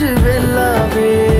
ਅੱਜ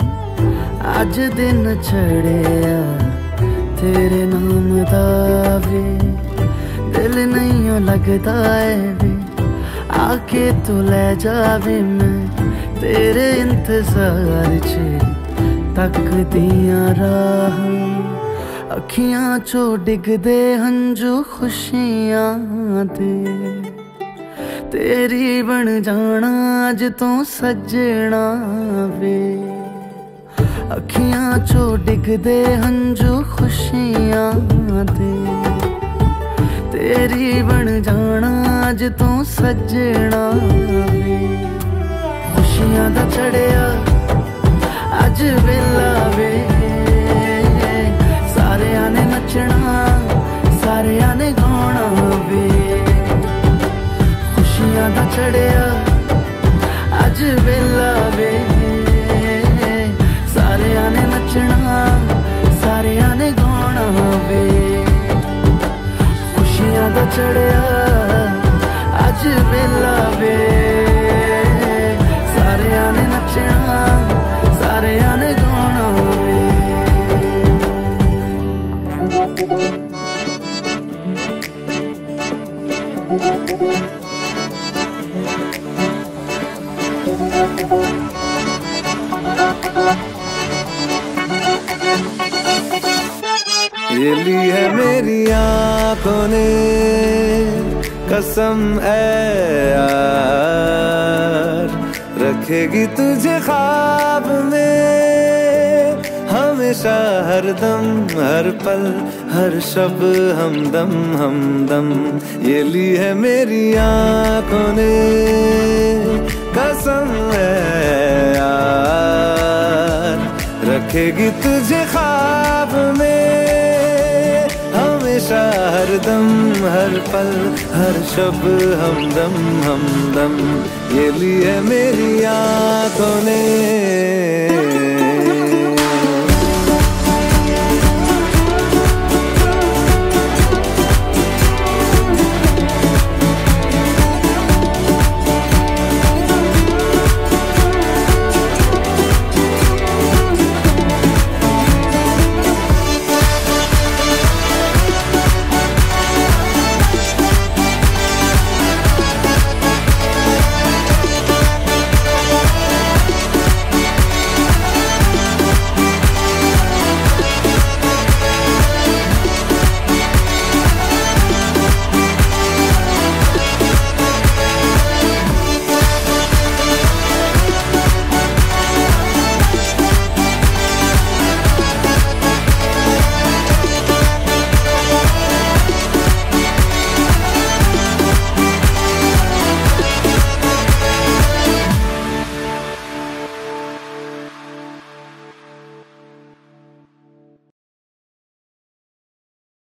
ਅੱਜ ਦਿਨ ਛੜਿਆ ਤੇਰੇ ਨਾਮ ਦਾ ਵੇ ਦਿਲ ਨਹੀਂ ਲੱਗਦਾ ਏ ਆ ਕੇ ਤੂੰ ਲੈ ਜਾਵੇ ਮੈਂ ਤੇਰੇ ਇੰਤਜ਼ਾਰ 'ਚ, ਤੱਕਦੀਆਂ ਰਾਹਾਂ। ਅੱਖੀਆਂ 'ਚੋਂ ਡਿੱਗਦੇ ਹੰਝੂ ਖੁਸ਼ੀਆਂ ਦੇ। ਤੇਰੀ ਬਣ ਜਾਣਾ ਅੱਜ ਤੂੰ ਸੱਜਣਾ ਵੇ। ਅੱਖੀਆਂ 'ਚੋਂ ਡਿੱਗਦੇ ਹੰਝੂ ਖੁਸ਼ੀਆਂ ਦੇ। ਤੇਰੀ ਬਣ ਜਾਣਾ ਅੱਜ ਤੂੰ ਸੱਜਣਾ ਵੇ। ਖੁਸ਼ੀਆਂ ਦਾ ਚੜਿਆ ਅੱਜ ਵੇਲਾ ਵੇ। ਚੜਿਆ। ਅੱਜ ਵੇਲਾ ਵੇ। ਸਾਰਿਆਂ ਨੇ ਨੱਚਣਾ ਸਾਰਿਆਂ ਨੇ ਗਾਉਣਾ ਵੇ। ये ली है मेरी आंखों ने कसम है यार रखेगी तुझे ख्वाब में हमेशा हर दम हर पल हर शब हमदम हमदम ये ली है मेरी आंखों ने कसम है यार रखेगी तुझे ख्वाब में हमेशा हर दम हर पल हर शब हमदम हमदम ये लिए मेरी आंखों ने